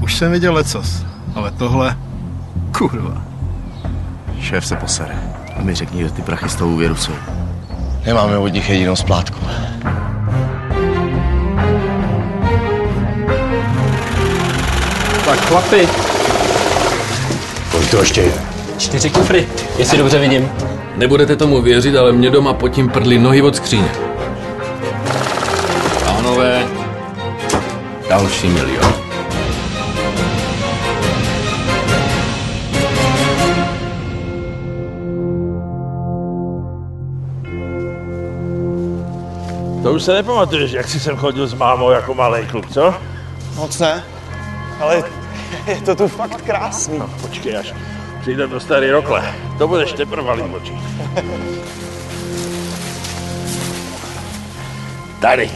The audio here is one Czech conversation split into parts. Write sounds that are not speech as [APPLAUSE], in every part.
už jsem viděl lecos, ale tohle, kurva. Šéf se posere. A mi řekni, že ty prachy z toho úvěru jsou. Nemáme od nich jedinou splátku. Tak chlapi, Kolik to ještě je? čtyři kufry, jestli dobře vidím. Nebudete tomu věřit, ale mě doma pod tím prdli nohy od skříně. Pánové, další milion. To už se nepamatuješ, jak jsi sem chodil s mámou jako malý kluk, co? Moc ne, ale je to tu fakt krásný. No, počkej, až přijde do starý rokle. To budeš teprve valit oči. Tady.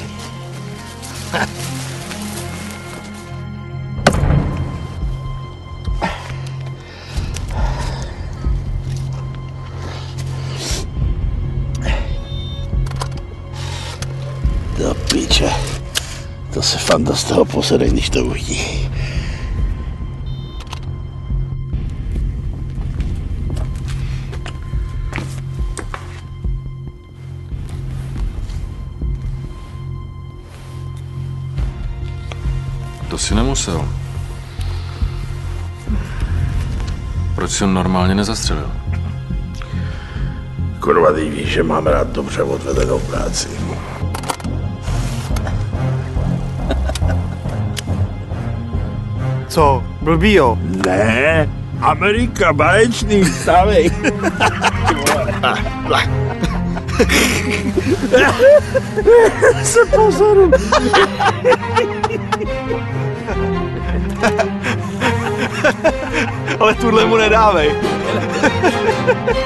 Piče. To se fanda z toho posede, když to uvidí. To si nemusel. Proč jsem normálně nezastřelil? Kurva, ty víš, že mám rád dobře odvedenou práci. Co, blbý jo? Ne, Amerika, báječný, vstávej. [LAUGHS] Se pozoru. Ale tuhle mu nedávej. [LAUGHS]